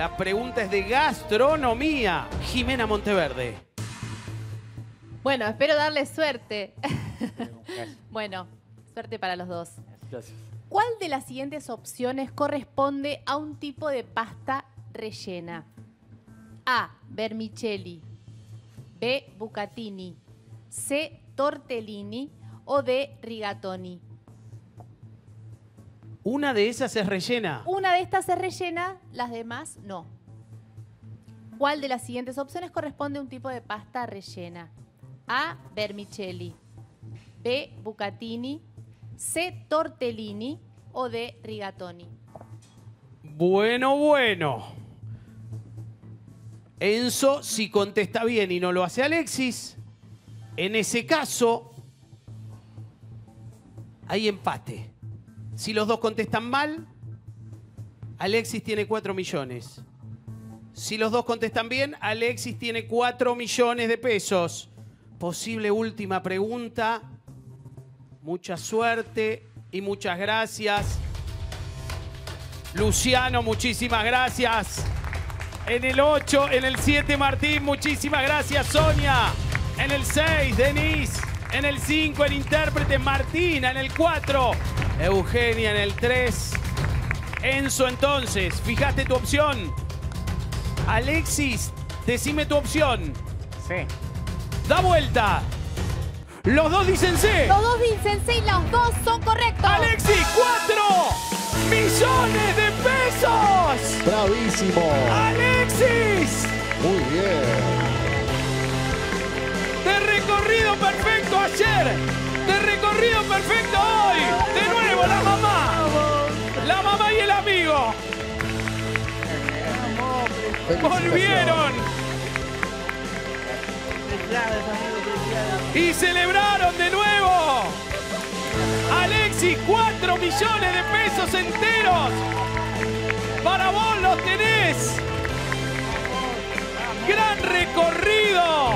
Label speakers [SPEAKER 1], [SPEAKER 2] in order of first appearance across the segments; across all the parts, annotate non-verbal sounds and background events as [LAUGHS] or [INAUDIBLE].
[SPEAKER 1] La pregunta es de gastronomía. Jimena Monteverde.
[SPEAKER 2] Bueno, espero darle suerte. [LAUGHS] Bueno, suerte para los dos.
[SPEAKER 3] Gracias.
[SPEAKER 2] ¿Cuál de las siguientes opciones corresponde a un tipo de pasta rellena? A. Vermicelli. B. Bucatini. C. Tortellini. O D. Rigatoni.
[SPEAKER 1] Una de esas es rellena.
[SPEAKER 2] Una de estas es rellena, las demás no. ¿Cuál de las siguientes opciones corresponde a un tipo de pasta rellena? A. Vermicelli. B. Bucatini. C. Tortellini. O D. Rigatoni.
[SPEAKER 1] Bueno, bueno. Enzo, si contesta bien y no lo hace Alexis, en ese caso hay empate. Si los dos contestan mal, Alexis tiene 4 millones. Si los dos contestan bien, Alexis tiene 4 millones de pesos. Posible última pregunta. Mucha suerte y muchas gracias. Luciano, muchísimas gracias. En el 8, en el 7, Martín, muchísimas gracias, Sonia. En el 6, Denise. En el 5, el intérprete Martina. En el 4, Eugenia. En el 3, Enzo. Entonces, fijaste tu opción. Alexis, decime tu opción.
[SPEAKER 3] Sí.
[SPEAKER 1] Da vuelta. Los dos dicen sí.
[SPEAKER 2] Los dos dicen sí, los dos son correctos.
[SPEAKER 1] Alexis, 4 millones de pesos.
[SPEAKER 4] Bravísimo.
[SPEAKER 1] Alexis.
[SPEAKER 4] Muy bien.
[SPEAKER 1] De recorrido perfecto ayer. De recorrido perfecto Volvieron. Y celebraron de nuevo. Alexis, 4 millones de pesos enteros. Para vos los tenés. Gran recorrido.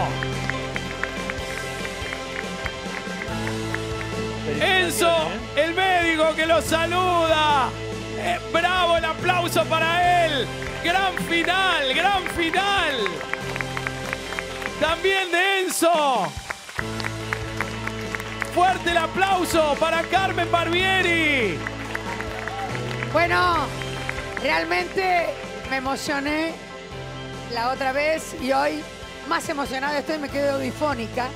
[SPEAKER 1] Enzo, el médico que lo saluda. Bravo el aplauso para él. Gran final, gran final. También de Enzo. Fuerte el aplauso para Carmen Barbieri.
[SPEAKER 5] Bueno, realmente me emocioné la otra vez y hoy más emocionada estoy, me quedo bifónica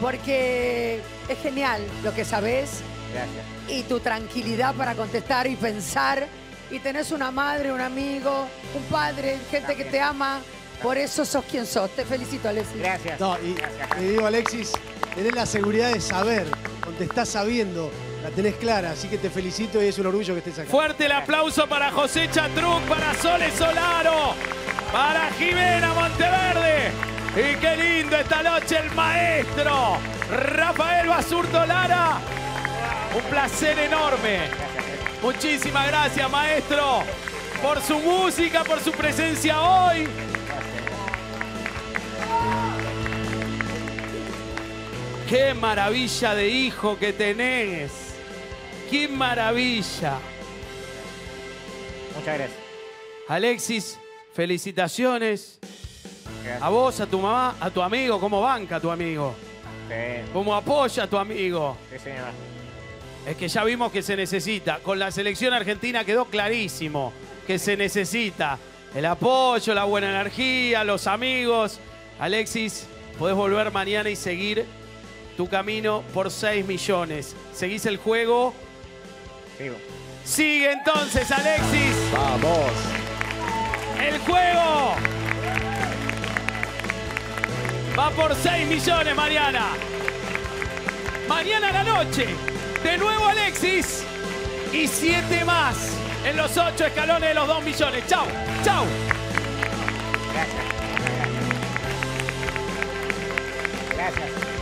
[SPEAKER 5] porque es genial lo que sabes
[SPEAKER 3] Gracias.
[SPEAKER 5] y tu tranquilidad para contestar y pensar y tenés una madre, un amigo, un padre, gente que te ama. Por eso sos quien sos. Te felicito, Alexis.
[SPEAKER 3] Gracias.
[SPEAKER 6] No, y
[SPEAKER 3] Gracias,
[SPEAKER 6] te
[SPEAKER 3] Carmen.
[SPEAKER 6] digo, Alexis, tenés la seguridad de saber, contestás sabiendo, la tenés clara, así que te felicito y es un orgullo que estés acá.
[SPEAKER 1] Fuerte el aplauso para José Chatruc, para Sole Solaro, para Jimena Monteverde. Y qué lindo esta noche el maestro Rafael Basurto Lara. Un placer enorme. Muchísimas gracias, maestro, por su música, por su presencia hoy. Qué maravilla de hijo que tenés. Qué maravilla.
[SPEAKER 3] Muchas gracias.
[SPEAKER 1] Alexis, felicitaciones.
[SPEAKER 3] Gracias.
[SPEAKER 1] A vos, a tu mamá, a tu amigo, cómo banca tu amigo,
[SPEAKER 3] Sí,
[SPEAKER 1] cómo apoya a tu amigo.
[SPEAKER 3] sí, señor.
[SPEAKER 1] Es que ya vimos que se necesita. Con la selección argentina quedó clarísimo que se necesita el apoyo, la buena energía, los amigos. Alexis, podés volver mañana y seguir tu camino por 6 millones. ¿Seguís el juego?
[SPEAKER 3] Sigo.
[SPEAKER 1] Sigue entonces, Alexis.
[SPEAKER 4] Vamos.
[SPEAKER 1] El juego va por 6 millones, Mariana. Mañana a la noche, de nuevo Alexis y 7 más en los 8 escalones de los 2 millones. Chau, chau.
[SPEAKER 3] Gracias. Gracias.